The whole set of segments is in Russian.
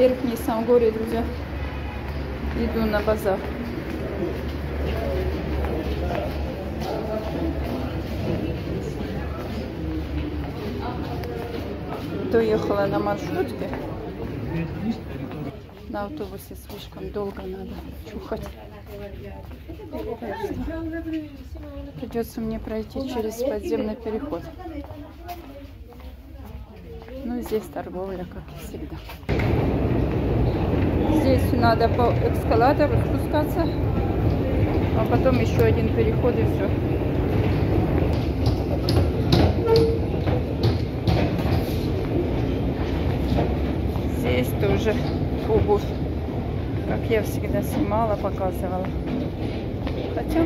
Верхний Самгоре, друзья. Иду на базар. Доехала на маршрутке. На автобусе слишком долго надо чухать. Придется мне пройти через подземный переход. Здесь торговля, как и всегда. Здесь надо по эскалатору спускаться, а потом еще один переход и все. Здесь тоже обувь, как я всегда снимала, показывала. Хотя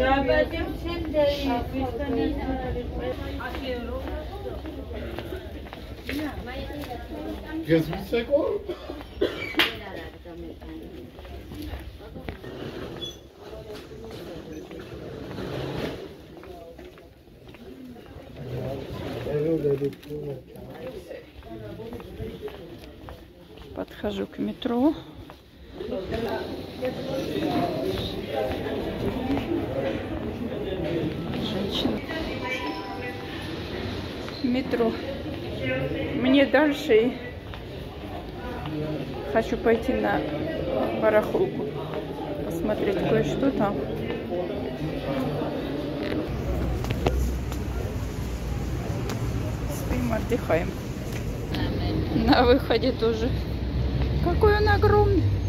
в начале нет. Qu'est-ce que c'est quoi Подхожу к метро. Женщина. Метро. Мне дальше хочу пойти на барахолку. Посмотреть кое-что там. Спим, отдыхаем. На выходе тоже. Какой он огромный.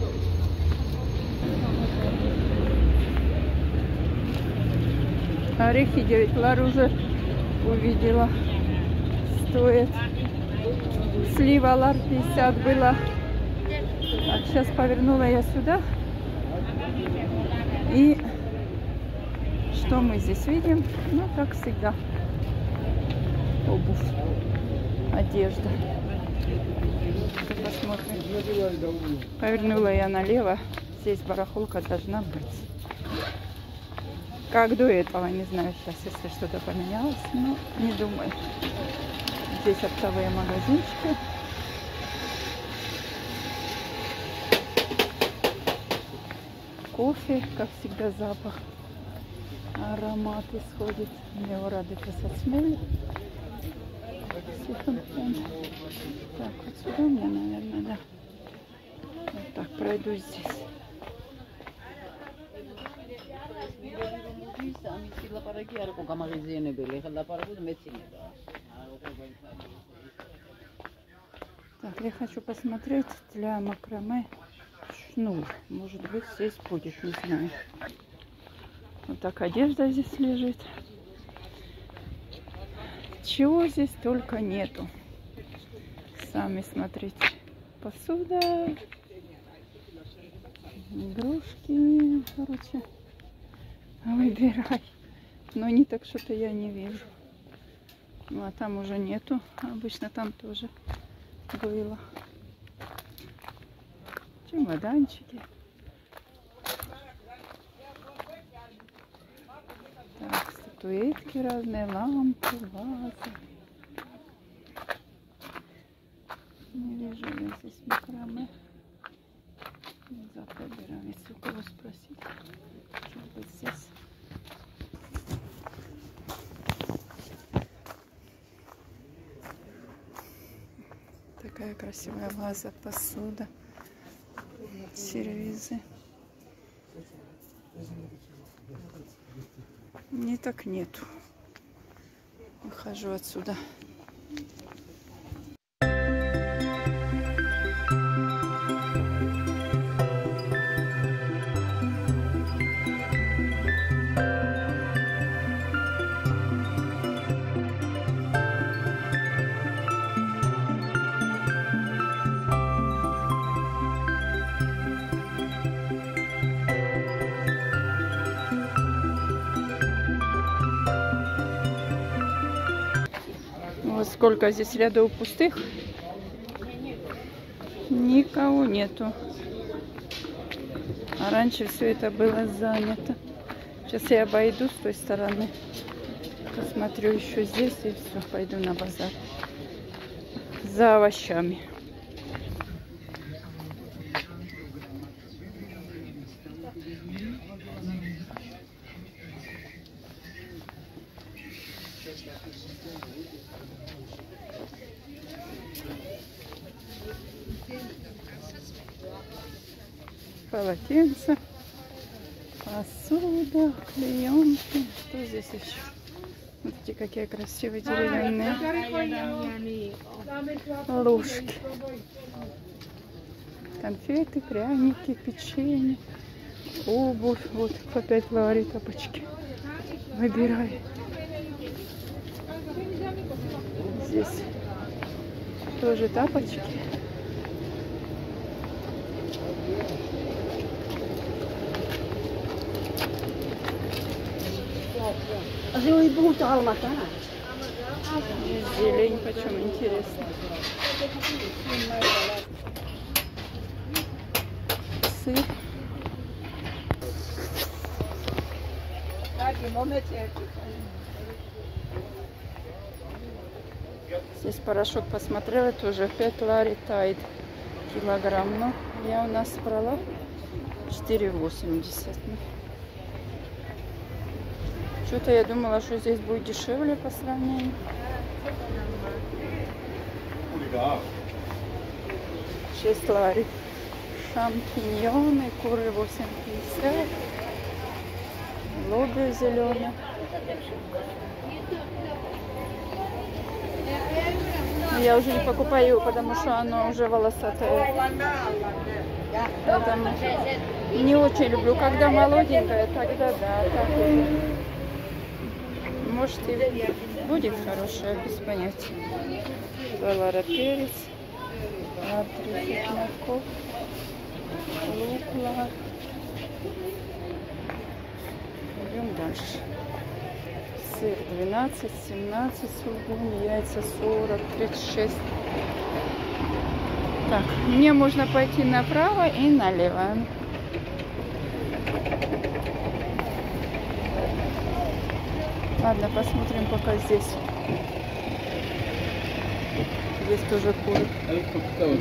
Орехи 9 лар уже увидела. Стоит. Слива лар 50 было. Так, сейчас повернула я сюда. И что мы здесь видим? Ну, как всегда. Обувь, одежда. Посмотрим. Повернула я налево. Здесь барахолка должна быть. Как до этого, не знаю сейчас, если что-то поменялось, но не думаю. Здесь оптовые магазинчики. Кофе, как всегда, запах, аромат исходит. Мне рады пососмели. Так, вот сюда мне, наверное, да. Вот так пройду здесь. Так, я хочу посмотреть для макраме шнур. Может быть, здесь будет, не знаю. Вот так одежда здесь лежит. Чего здесь только нету. Сами смотрите. Посуда, игрушки, короче, выбирай. Но не так что-то я не вижу. Ну, а там уже нету. Обычно там тоже было. Чемоданчики. Так, статуэтки разные, лампы, вазы. Не вижу я здесь макраме. Завтра берем, если у кого спросить. Может быть здесь. Такая красивая ваза, посуда, сервизы. Не так нету. Выхожу отсюда. Сколько здесь рядов пустых. Никого нету. А раньше все это было занято. Сейчас я обойду с той стороны. Посмотрю еще здесь и все, пойду на базар. За овощами. Полотенца, посуда, клеенки. Что здесь еще? Смотрите, какие красивые деревянные ложки. Конфеты, пряники, печенье, обувь. Вот по 5 лари тапочки. Выбирай. Здесь тоже тапочки. Alma tänään. Здесь зелень, почем интересно. Сыр. Здесь порошок посмотрела, тоже 5 лари тайд килограмм. Но я у нас брала 4,80. Что-то я думала, что здесь будет дешевле по сравнению. Шесть лари. Шампиньоны, куры 8,50. Лобби зеленый. Я уже не покупаю, потому что оно уже волосатое. Поэтому не очень люблю, когда молоденькое, тогда да, так. Может и будет хорошее, без понятия. Доллара перец. Лар 30 морковь. Лук лар. Идем дальше. Сыр 12, 17 сулгун, яйца 40, 36. Так, мне можно пойти направо и налево. Ладно, посмотрим пока здесь. Здесь тоже куры.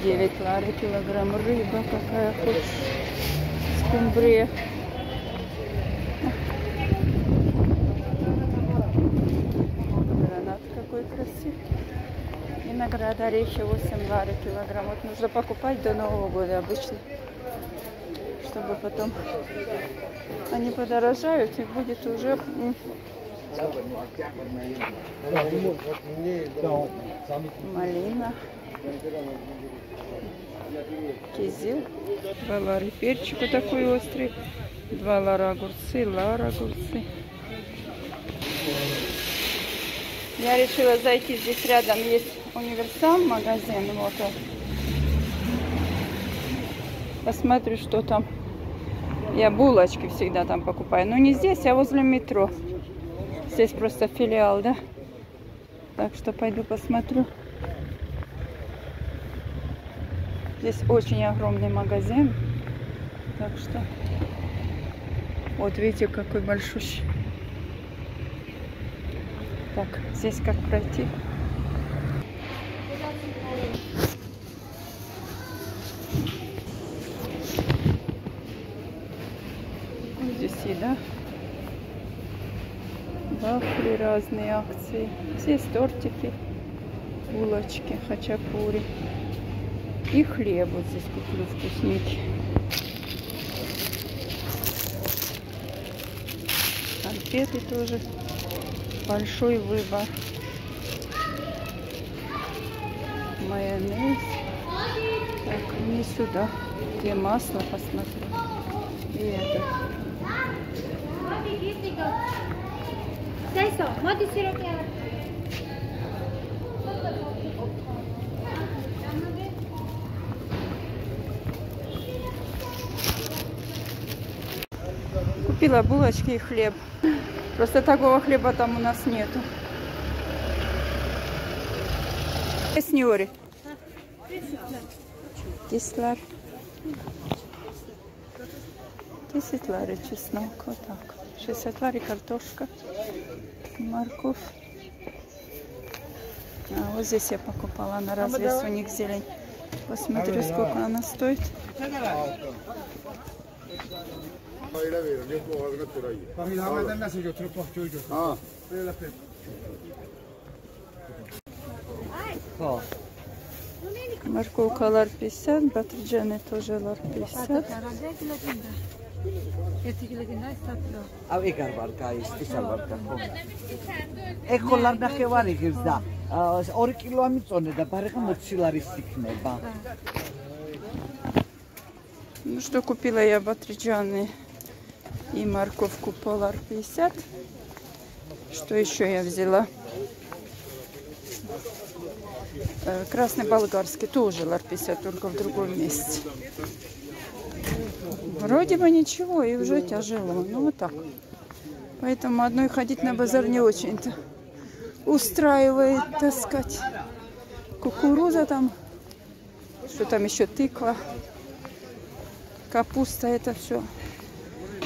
9 лари килограмм. Рыба какая хочешь. Скумбрия. Гранат какой красивый. Виноград, орехи 8 лари килограмм. Вот нужно покупать до Нового года обычно. Чтобы потом они подорожают и будет уже малина. Кизил. Два лара перчику такой острый. Два лара огурцы, лара огурцы. Я решила зайти здесь рядом есть универсал магазин. Вот он. Посмотрю, что там. Я булочки всегда там покупаю. Но не здесь, а возле метро. Здесь просто филиал, да? Так что пойду посмотрю. Здесь очень огромный магазин. Так что вот видите, какой большущий. Так, здесь как пройти? Разные акции. Здесь тортики, булочки, хачапури. И хлеб вот здесь куплю вкусненький. Конфеты тоже. Большой выбор. Майонез. Так, не сюда. Где масло посмотрю. И это. 있어. 어디 싫을게. Купила булочки и хлеб. Просто такого хлеба там у нас нету. Снюри. Кислар. Кислар и чеснок. Вот так. 60 лари картошка. Морковь. А, вот здесь я покупала на развес, у них зелень. Посмотрю, сколько она стоит. Yapayım. Морковка лар 50, батырджаны тоже лар 50. აუ ეგ არ ვარ გაი ის არ ვარ და ხო ეგ ხოლარ ნახევარი ღირს და 2 კილო ამიწონე და ბარეხა მოცილარის იქნება Ну что, купила я батричаны и морковку полар 50. Что еще я взяла? Э, Красный болгарский тоже лар 50, только в другом месте. Вроде бы ничего, и уже тяжело. Ну вот так. Поэтому одной ходить на базар не очень-то устраивает таскать. Кукуруза там, что там еще тыква капуста, это все.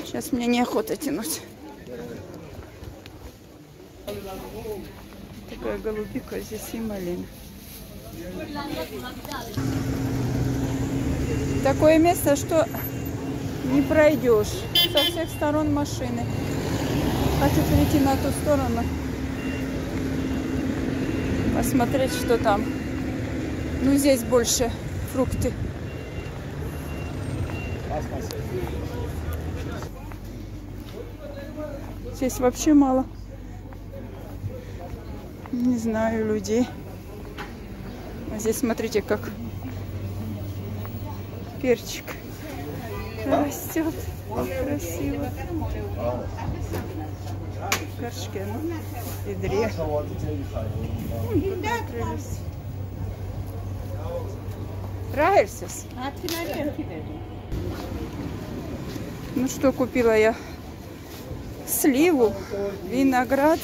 Сейчас мне неохота тянуть. Такая голубика здесь и малина. Такое место, что не пройдешь. Со всех сторон машины. Хочу перейти на ту сторону. Посмотреть, что там. Ну, здесь больше фрукты. Здесь вообще мало. Не знаю, людей. А здесь смотрите, как перчик растет. Красиво. В горшке, ну, ведре. Нравишься? Ну что купила я? Сливу, виноград.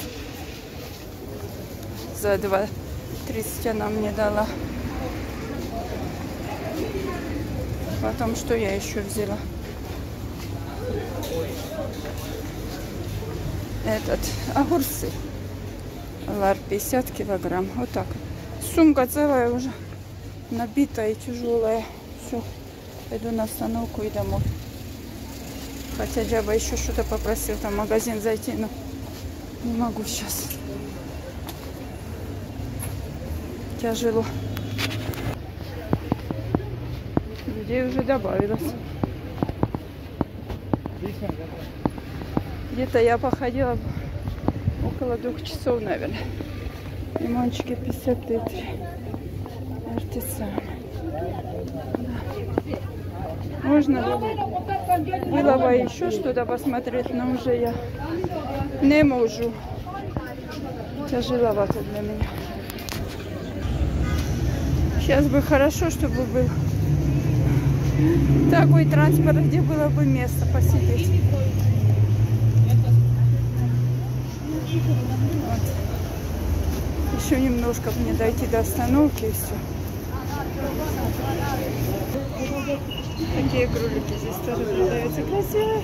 За 2,30 она мне дала. Потом что я еще взяла? Этот, огурцы. Лар 50 килограмм. Вот так. Сумка целая уже. Набитая и тяжелая. Все. Пойду на остановку и домой. Хотя Джаба еще что-то попросил там магазин зайти, но не могу сейчас. Тяжело. Людей уже добавилось. Где-то я походила около двух часов, наверное. Лимончики 50 литров. Артисаны. Можно было, было бы еще что-то посмотреть, но уже я не могу. Тяжеловато для меня. Сейчас бы хорошо, чтобы был такой транспорт, где было бы место посидеть. Еще немножко мне дойти до остановки и все. Такие кролики здесь тоже продаются красивые.